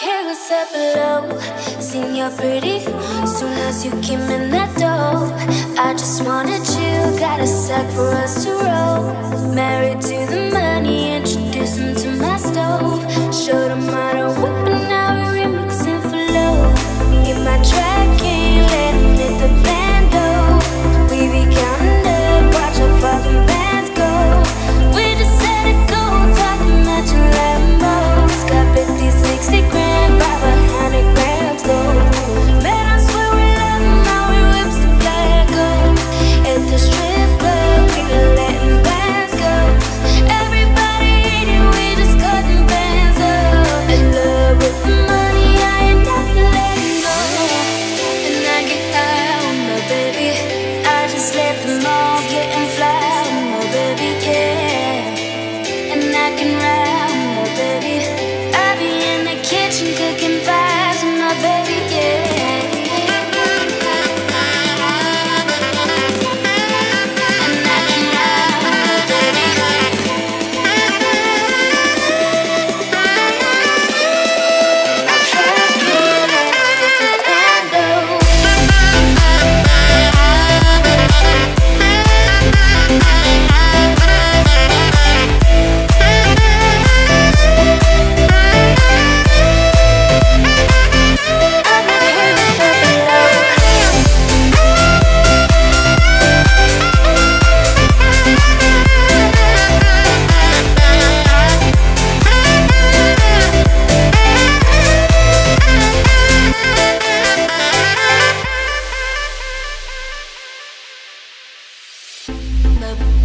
care what's up below. Seen you're pretty. Soon as you came in that door, I just wanted you. Got a sack for us to roll. Married to the money, introduced him to my stove. Show up.